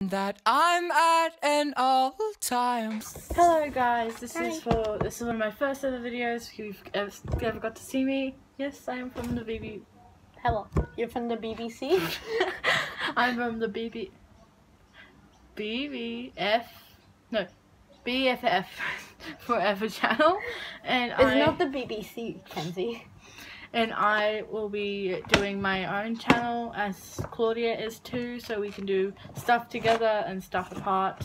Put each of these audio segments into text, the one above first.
that I'm at an all times. Hello guys, this Hi. is for this is one of my first ever videos. If you've ever, ever got to see me, yes, I am from the BB. Hello, you're from the BBC? I'm from the BB. BBF. No, BFF Forever channel, and It's I not the BBC, Kenzie. And I will be doing my own channel as Claudia is too, so we can do stuff together and stuff apart.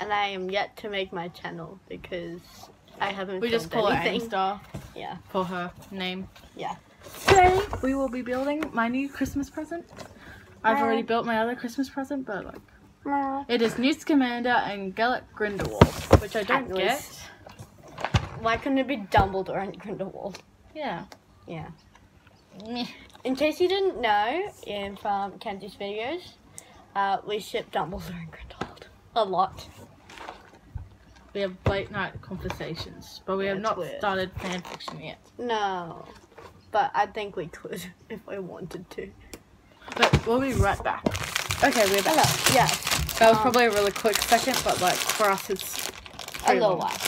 And I am yet to make my channel because I haven't We just call it. Star Yeah, for her name. yeah. Today we will be building my new Christmas present. I've Hi. already built my other Christmas present, but like Meow. it is Newt Scamander and Gellert Grindelwald, which I don't get. Why couldn't it be Dumbledore and Grindelwald? Yeah. Yeah. Meh. In case you didn't know, in from Kenzie's videos, uh, we ship Dumbledore and Grindelwald a lot. We have late night conversations, but we have not weird. started fan fiction yet. No, but I think we could if we wanted to. But we'll be right back. Okay, we're back. Hello. Yes. That was Um, probably a really quick second, but like for us, it's A little long. while.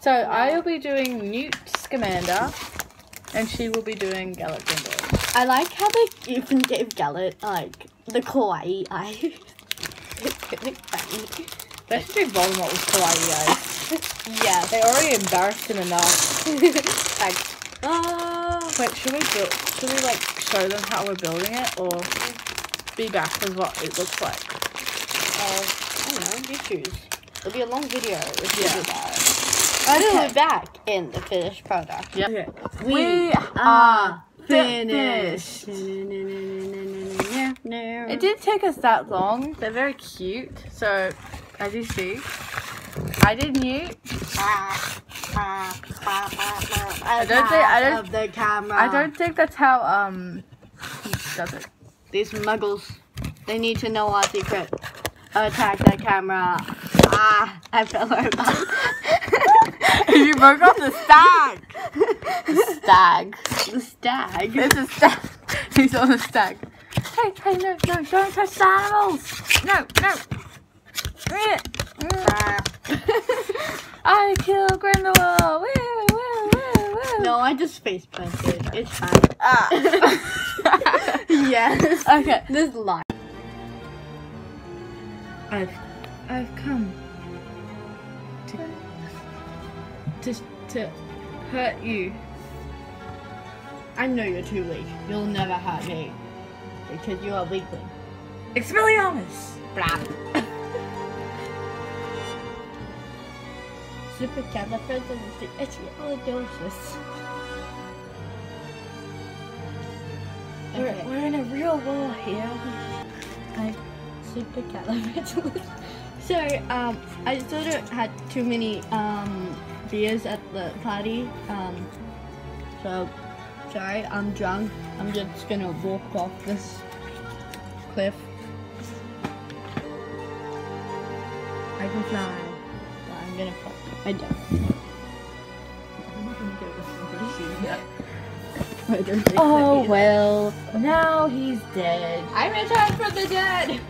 So I will be doing Newt Scamander, and she will be doing Grindelwald. I like how they even gave Gellert like the kawaii eye. it's really funny. They should do Voldemort with kawaii eyes. Yeah. They already embarrassed him enough. like, oh, Wait, should we build? Should we like show them how we're building it, or be back with what it looks like? uh, I don't know. You choose. It'll be a long video if you Yeah. do that. I will Okay. be back in the finished product. Yeah. Okay. We are finished. It didn't take us that long. They're very cute. So, as you see, I did Newt. I don't think- I don't- the camera. I don't think that's how um he does it. These muggles, they need to know our secret. Attack the camera. Ah, I fell over. you broke off the stag. The stag. The stag. It's a stag. He's on the stag. Hey, hey, no, no, don't touch the animals. No, no. I kill Grindelwald. Woo, woo, woo, woo. no, I just face planted. It's fine. Ah. yes. okay. This line. I've I've come to to hurt you. I know you're too weak. You'll never hurt me. Because you are weakling. Expelliarmus. Blah. Supercalifragilisticexpialidocious. We're, Okay. we're in a real war here. I Supercalifragilistic. So, um, I sort of had too many um beers at the party. Um, so sorry, I'm drunk. I'm just gonna walk off this cliff. I can fly, but I'm gonna fly. I don't. I don't think Oh well, now he's dead. I'm returned from the dead.